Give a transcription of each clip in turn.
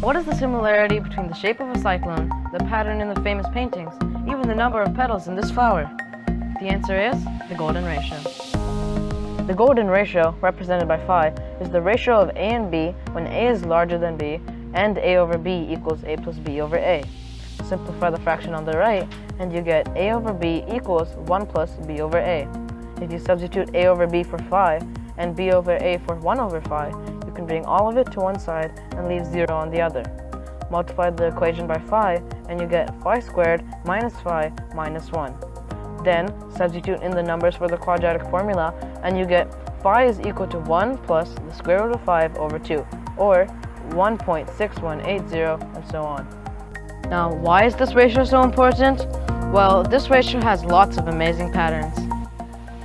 What is the similarity between the shape of a cyclone, the pattern in the famous paintings, even the number of petals in this flower? The answer is the golden ratio. The golden ratio, represented by phi, is the ratio of a and b when a is larger than b and a over b equals a plus b over a. Simplify the fraction on the right and you get a over b equals 1 plus b over a. If you substitute a over b for phi and b over a for 1 over phi, can bring all of it to one side and leave 0 on the other. Multiply the equation by phi and you get phi squared minus phi minus 1. Then substitute in the numbers for the quadratic formula and you get phi is equal to 1 plus the square root of 5 over 2 or 1.6180 and so on. Now why is this ratio so important? Well, this ratio has lots of amazing patterns.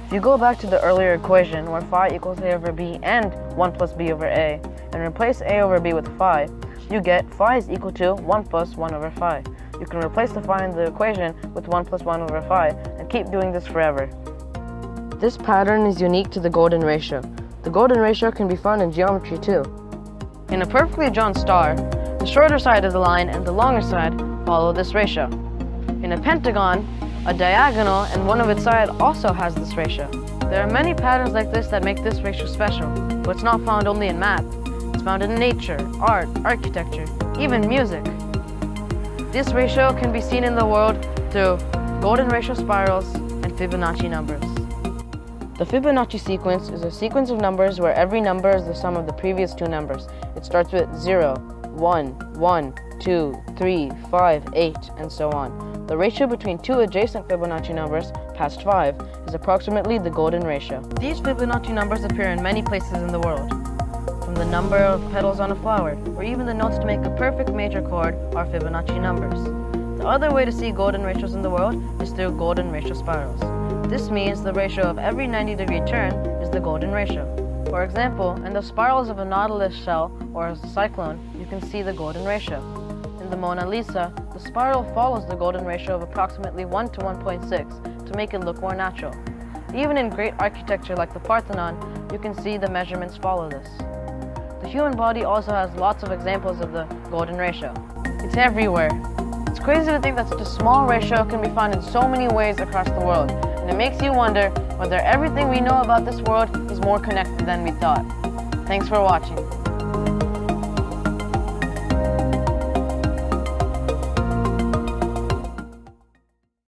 If you go back to the earlier equation where phi equals a over b and 1 plus b over a and replace a over b with phi, you get phi is equal to 1 plus 1 over phi. You can replace the phi in the equation with 1 plus 1 over phi and keep doing this forever. This pattern is unique to the golden ratio. The golden ratio can be found in geometry too. In a perfectly drawn star, the shorter side of the line and the longer side follow this ratio. In a pentagon, a diagonal and one of its sides also has this ratio. There are many patterns like this that make this ratio special, but it's not found only in math. It's found in nature, art, architecture, even music. This ratio can be seen in the world through golden ratio spirals and Fibonacci numbers. The Fibonacci sequence is a sequence of numbers where every number is the sum of the previous two numbers. It starts with 0, 1, 1, 2, 3, 5, 8, and so on. The ratio between two adjacent Fibonacci numbers, past 5, is approximately the golden ratio. These Fibonacci numbers appear in many places in the world from the number of petals on a flower, or even the notes to make a perfect major chord are Fibonacci numbers. The other way to see golden ratios in the world is through golden ratio spirals. This means the ratio of every 90 degree turn is the golden ratio. For example, in the spirals of a nautilus shell or a cyclone, you can see the golden ratio. The Mona Lisa, the spiral follows the golden ratio of approximately 1 to 1.6 to make it look more natural. Even in great architecture like the Parthenon, you can see the measurements follow this. The human body also has lots of examples of the golden ratio. It's everywhere. It's crazy to think that such a small ratio can be found in so many ways across the world, and it makes you wonder whether everything we know about this world is more connected than we thought. Thanks for watching.